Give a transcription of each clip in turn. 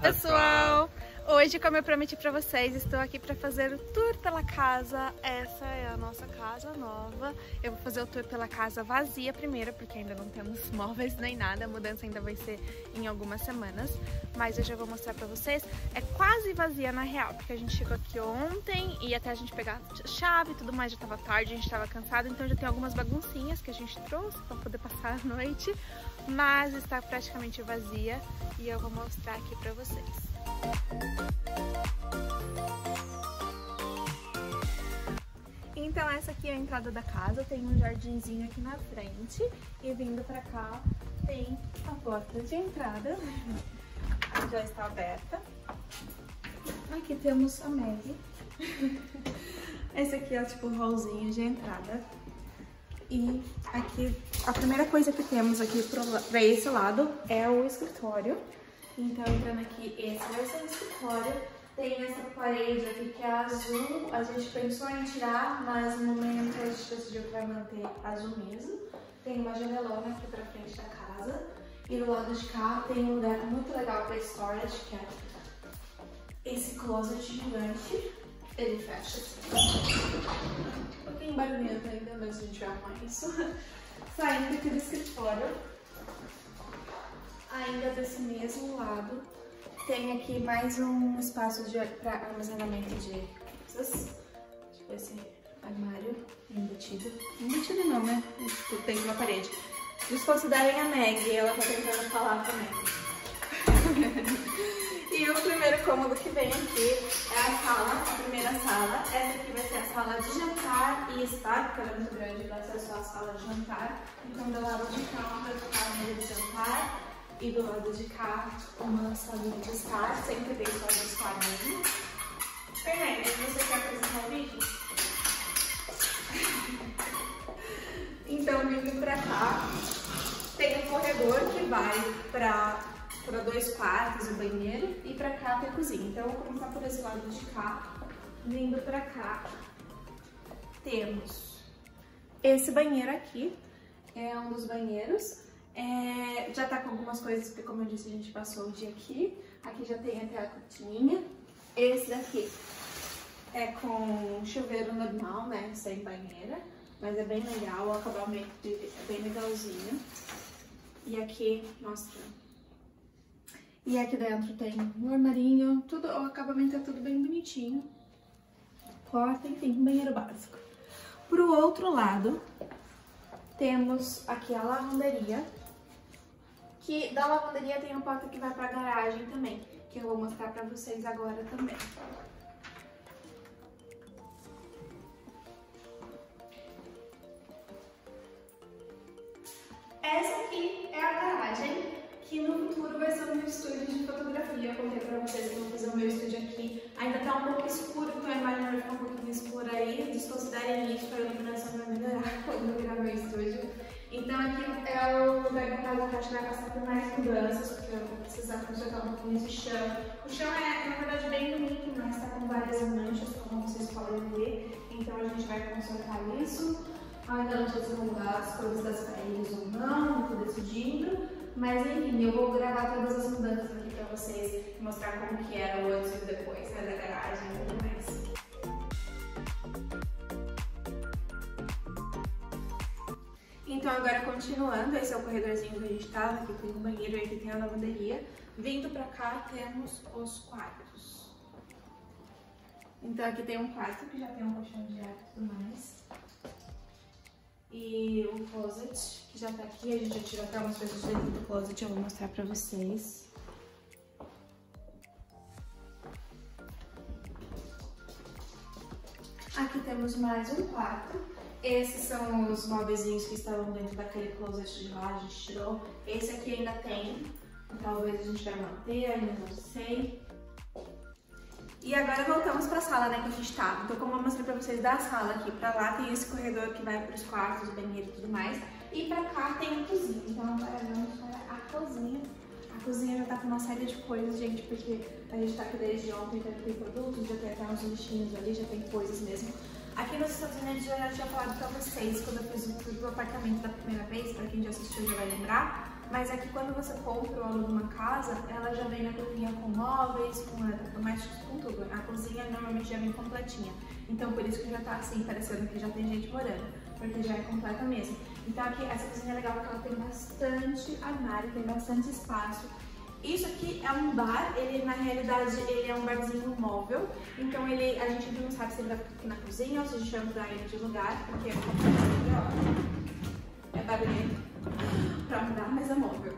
Pessoal! Hoje, como eu prometi pra vocês, estou aqui pra fazer o tour pela casa. Essa é a nossa casa nova. Eu vou fazer o tour pela casa vazia primeiro, porque ainda não temos móveis nem nada. A mudança ainda vai ser em algumas semanas. Mas eu já vou mostrar pra vocês. É quase vazia na real, porque a gente chegou aqui ontem e até a gente pegar a chave e tudo mais já tava tarde, a gente tava cansado. Então já tem algumas baguncinhas que a gente trouxe pra poder passar a noite. Mas está praticamente vazia e eu vou mostrar aqui pra vocês. Então essa aqui é a entrada da casa, tem um jardinzinho aqui na frente e vindo pra cá tem a porta de entrada, que já está aberta. Aqui temos a Meg. Esse aqui é tipo o hallzinho de entrada. E aqui, a primeira coisa que temos aqui para esse lado é o escritório. Então, entrando aqui, esse ser o escritório. Tem essa parede aqui que é azul. A gente pensou em tirar, mas no momento a gente decidiu que vai manter azul mesmo. Tem uma janelona aqui pra frente da casa. E do lado de cá tem um lugar muito legal para storage, que é esse closet gigante. Ele fecha assim. Um pouquinho barulhento ainda, mas a gente vai arrumar isso. Saindo aqui do escritório, ainda desse mesmo lado, tem aqui mais um espaço para armazenamento de coisas. Tipo esse armário embutido. Embutido não, né? Tipo, tem uma parede. Desconsiderem a Meg, ela tá tentando falar também. e o primeiro cômodo que vem aqui é a sala, a primeira sala. Essa aqui vai ser a sala de jantar e estar, porque ela é muito grande, vai ser só a sala de jantar. Então, do lado de cá, vai ficar a mesa e do lado de cá, uma salinha de estar, sempre tem só de estar mesmo. Fernanda, você quer apresentar o vídeo? então, vindo pra cá, tem um corredor que vai pra, pra dois quartos, o banheiro, e pra cá tem a cozinha. Então, eu vou começar por esse lado de cá. Vindo pra cá, temos esse banheiro aqui, é um dos banheiros. É, já tá com algumas coisas, porque como eu disse, a gente passou o dia aqui. Aqui já tem até a cortininha. Esse daqui é com chuveiro normal, né? Sem banheira. Mas é bem legal, o acabamento é bem legalzinho. E aqui, mostra. E aqui dentro tem um armarinho, tudo, o acabamento é tudo bem bonitinho. Porta, enfim, banheiro básico. Pro outro lado, temos aqui a lavanderia que da lavanderia tem uma porta que vai pra garagem também, que eu vou mostrar pra vocês agora também. Essa aqui é a garagem, que no futuro vai ser o meu estúdio de fotografia. Eu contei pra vocês que eu vou fazer o meu estúdio aqui. Ainda tá um pouco escuro, então a imagem vai ficar um pouquinho escura aí. Desconsiderem isso, a iluminação vai melhorar quando virar meu estúdio. Então aqui é o lugar da casa que a gente vai passar por mais mudanças, porque eu vou precisar consertar um pouquinho esse chão. O chão é, na verdade, bem bonito, mas está com várias manchas, como vocês podem ver. Então a gente vai consertar isso. Ainda não sei se as cores das paredes ou não, não estou decidindo. Mas enfim, eu vou gravar todas as mudanças aqui para vocês mostrar como que era o antes e depois né, da garagem e tudo mais. Então agora continuando, esse é o corredorzinho que a gente tava, aqui tem o banheiro e aqui tem a lavanderia. Vindo pra cá temos os quartos. Então aqui tem um quarto que já tem um colchão de ar e tudo mais. E o closet que já tá aqui, a gente já tirou até umas coisas dentro do closet, eu vou mostrar pra vocês. Aqui temos mais um quarto. Esses são os móveis que estavam dentro daquele closet de lá, a gente tirou. Esse aqui ainda tem, talvez a gente vai manter, ainda não sei. E agora voltamos para a sala, né, que a gente tava. Então, como eu mostrei para vocês da sala aqui para lá, tem esse corredor que vai para os quartos, banheiro e tudo mais. E para cá tem a cozinha. Então, agora vamos para a cozinha. A cozinha já tá com uma série de coisas, gente, porque a gente tá aqui desde ontem, já tem produtos, já tem até uns lixinhos ali, já tem coisas mesmo. Aqui nos Estados Unidos eu já tinha falado pra vocês quando eu fiz o tour do apartamento da primeira vez, pra quem já assistiu já vai lembrar. mas aqui quando você compra ou aluga uma casa, ela já vem na cozinha com móveis, com eletrodomésticos, com tudo. A cozinha normalmente já vem completinha. Então por isso que já tá assim, parecendo que já tem gente morando, porque já é completa mesmo. Então aqui, essa cozinha é legal porque ela tem bastante armário, tem bastante espaço. Isso aqui é um bar, ele na realidade ele é um barzinho móvel, então ele, a gente não sabe se ele vai ficar aqui na cozinha ou se a gente vai mudar ele de lugar, porque é, é barulhento pra mudar, mas é móvel.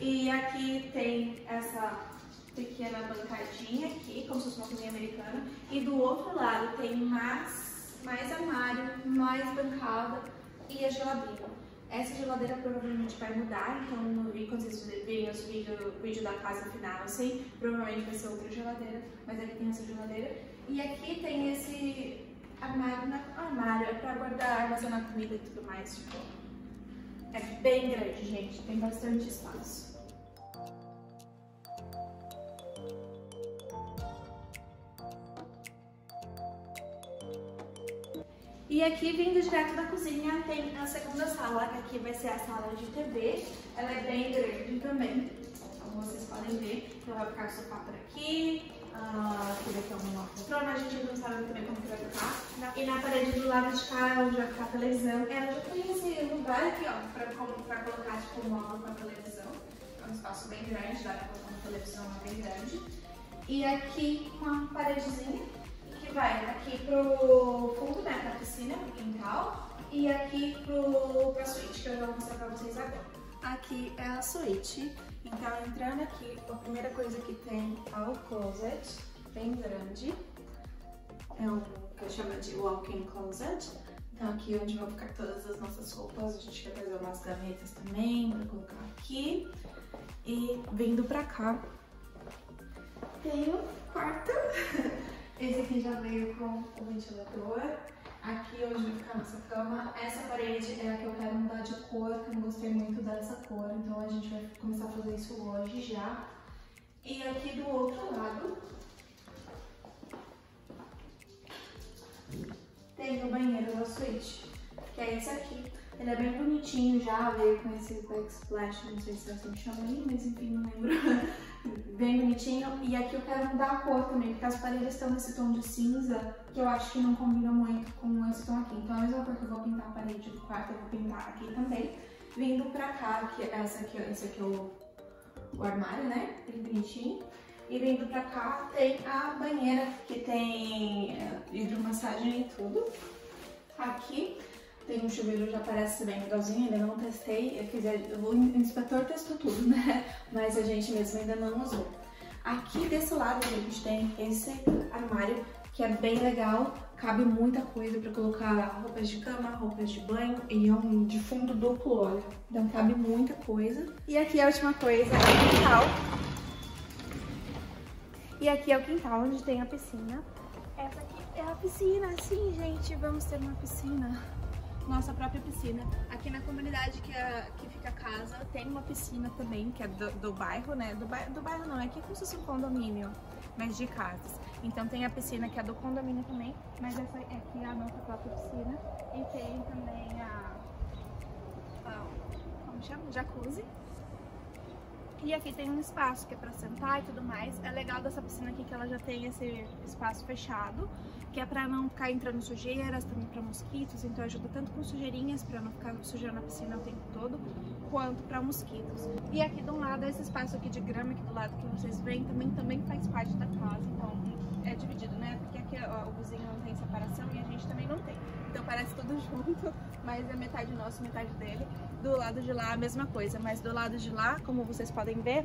E aqui tem essa pequena bancadinha aqui, como se fosse uma cozinha americana, e do outro lado tem mais, mais armário, mais bancada e a geladeira. Essa geladeira provavelmente vai mudar, então vídeo, quando vocês verem o vídeo, vídeo da casa final, assim, provavelmente vai ser outra geladeira, mas aqui tem essa geladeira. E aqui tem esse armário, na, armário é pra guardar, armazenar comida e tudo mais, tipo, é bem grande, gente, tem bastante espaço. E aqui, vindo direto da cozinha, tem a segunda sala, que aqui vai ser a sala de TV. Ela é bem grande também, como vocês podem ver. Então vai ficar o sofá por aqui, uh, aqui vai ter uma poltrona, a gente não sabe também como que vai ficar. E na parede do lado de cá, onde vai ficar a televisão, ela já tem esse lugar aqui, ó, pra, pra colocar tipo móvel a televisão. É um espaço bem grande, dá pra colocar uma televisão bem grande. E aqui uma paredezinha vai aqui pro fundo, né, pra piscina, pro quintal, e aqui pro, pra suíte, que eu vou mostrar pra vocês agora. Aqui é a suíte, então entrando aqui, a primeira coisa que tem é o closet, bem grande, é o que eu chamo de walk-in closet, então aqui é onde vão ficar todas as nossas roupas, a gente vai fazer umas gavetas também pra colocar aqui, e vindo pra cá, tem o quarto, Esse aqui já veio com o ventilador. Aqui hoje vai ficar nossa cama. Essa parede é a que eu quero mudar de cor, que eu não gostei muito dessa cor. Então a gente vai começar a fazer isso hoje já. E aqui do outro lado tem o banheiro da suíte, que é esse aqui. Ele é bem bonitinho já, veio com esse backsplash, não sei se é assim que chama aí, mas enfim, não lembro. bem bonitinho. E aqui eu quero mudar a cor também, porque as paredes estão nesse tom de cinza, que eu acho que não combina muito com esse tom aqui. Então a mesma cor que eu vou pintar a parede do quarto, eu vou pintar aqui também. Vindo pra cá, que essa aqui, esse aqui é o, o armário, né? Bem bonitinho. E vindo pra cá tem a banheira, que tem é, hidromassagem e tudo. Aqui tem um chuveiro já parece bem legalzinho, ainda não testei. Eu fiz, o inspetor testou tudo, né? Mas a gente mesmo ainda não usou. Aqui desse lado a gente tem esse armário que é bem legal, cabe muita coisa para colocar roupas de cama, roupas de banho e é um de fundo duplo, olha. Então cabe muita coisa. E aqui a última coisa é o quintal. E aqui é o quintal onde tem a piscina. Essa aqui é a piscina, sim, gente, vamos ter uma piscina nossa própria piscina. Aqui na comunidade que, é, que fica a casa tem uma piscina também, que é do, do bairro, né? Do, bairro, do bairro não, aqui é como se fosse um condomínio, mas de casas. Então tem a piscina que é do condomínio também, mas essa aqui é a nossa própria piscina. E tem também a, a como chama? Jacuzzi. E aqui tem um espaço que é pra sentar e tudo mais. É legal dessa piscina aqui que ela já tem esse espaço fechado que é para não ficar entrando sujeiras, também para mosquitos, então ajuda tanto com sujeirinhas, para não ficar sujando a piscina o tempo todo, quanto para mosquitos. E aqui do lado, esse espaço aqui de grama, aqui do lado que vocês veem, também, também faz parte da casa, então é dividido, né? Porque aqui ó, o vizinho não tem separação e a gente também não tem. Então parece tudo junto, mas é metade nosso, metade dele. Do lado de lá a mesma coisa, mas do lado de lá, como vocês podem ver,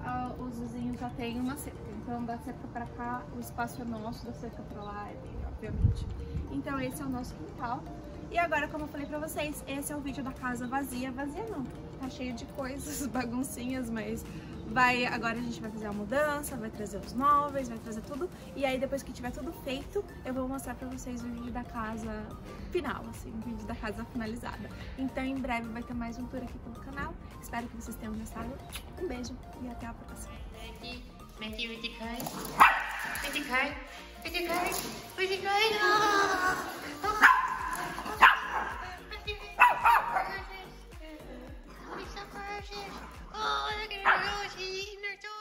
uh, os vizinhos já têm uma cerca. Então da cerca para cá o espaço é nosso, da cerca para lá é dele, obviamente. Então esse é o nosso quintal. E agora, como eu falei pra vocês, esse é o vídeo da casa vazia. Vazia não, tá cheio de coisas, baguncinhas, mas vai agora a gente vai fazer a mudança, vai trazer os móveis, vai trazer tudo. E aí depois que tiver tudo feito, eu vou mostrar pra vocês o vídeo da casa final, assim, o vídeo da casa finalizada. Então em breve vai ter mais um tour aqui pelo canal. Espero que vocês tenham gostado. Um beijo e até a próxima. 我想跟你玩游你